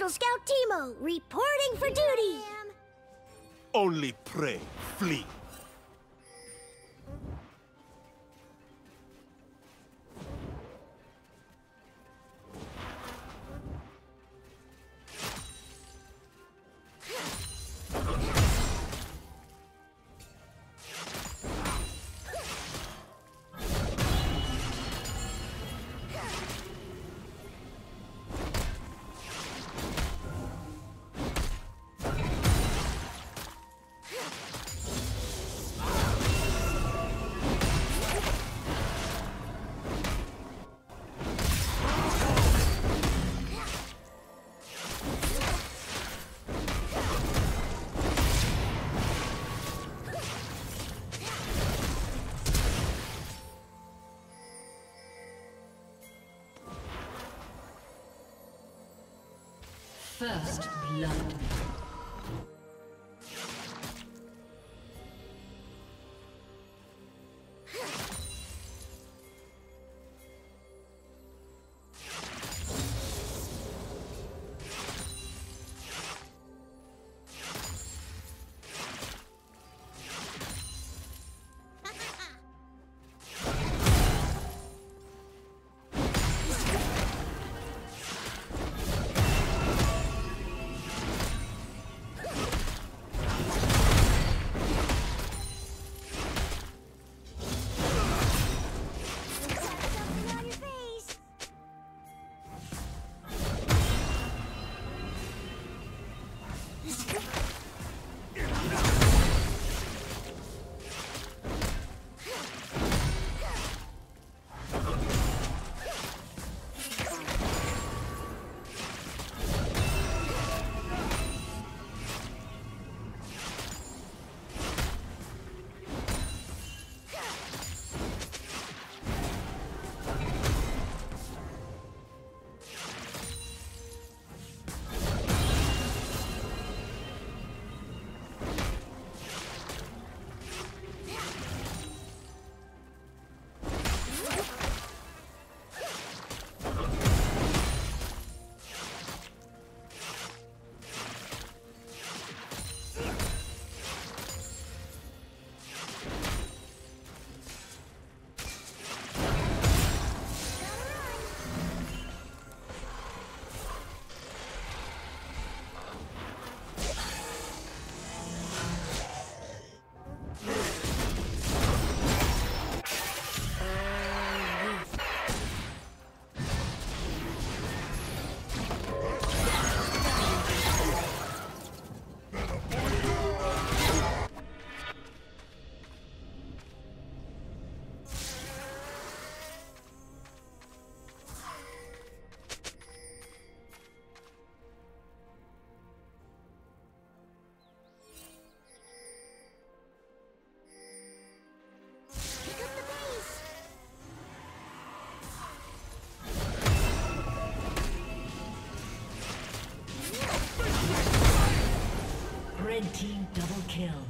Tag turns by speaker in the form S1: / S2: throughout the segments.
S1: Eagle Scout Teemo, reporting for duty.
S2: Only pray, flee.
S3: First blood. Kill.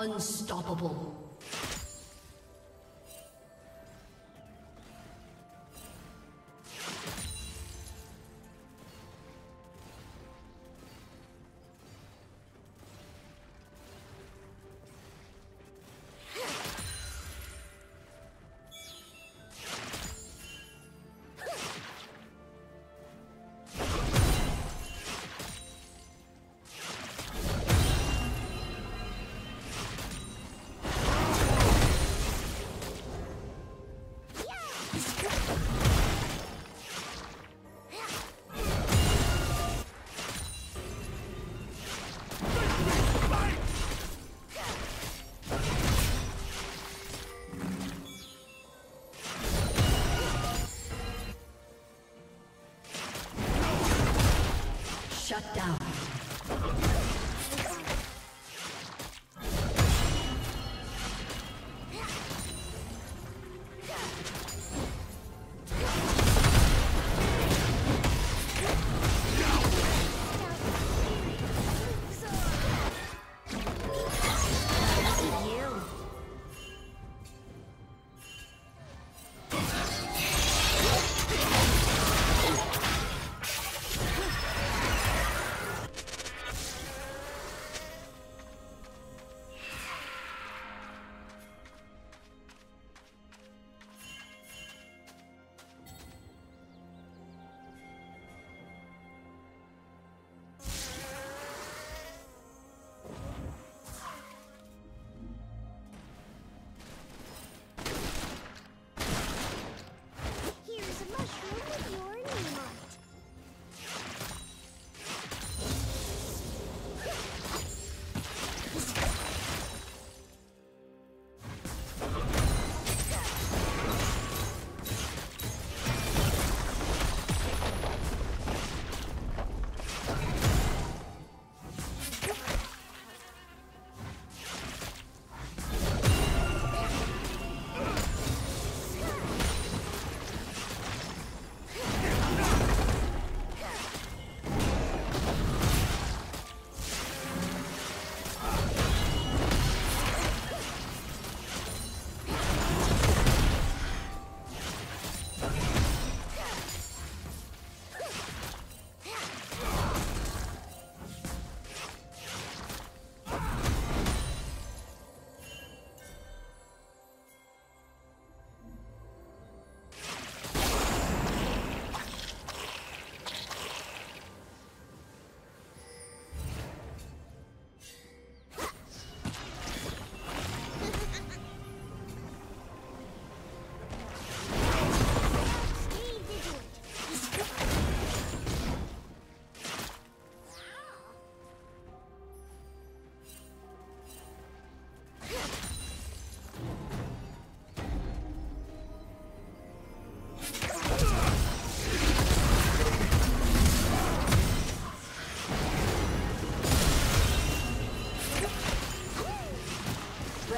S3: Unstoppable.
S1: Shut down.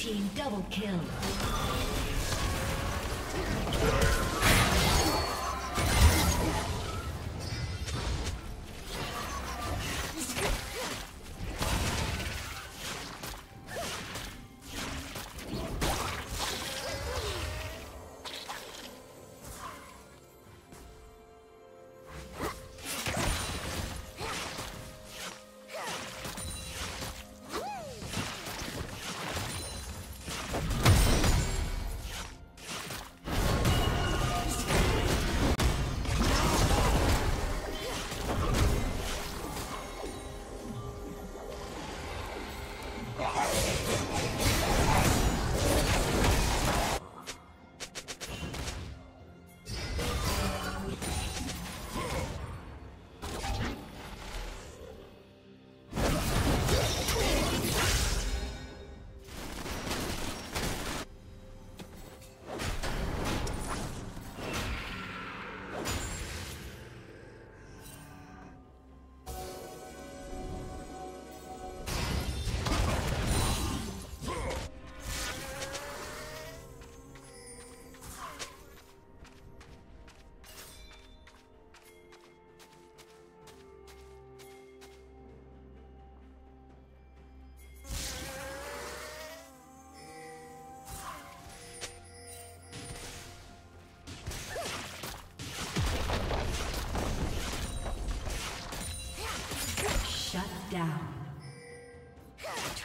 S3: Team double kill.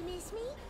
S3: you miss me?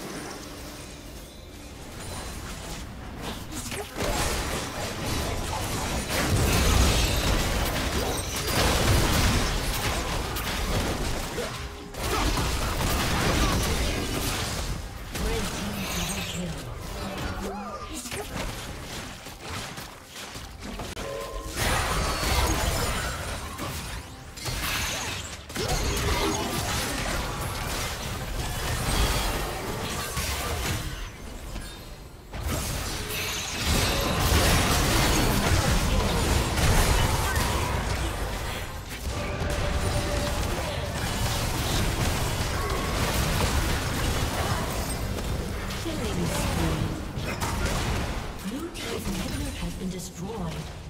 S3: destroyed.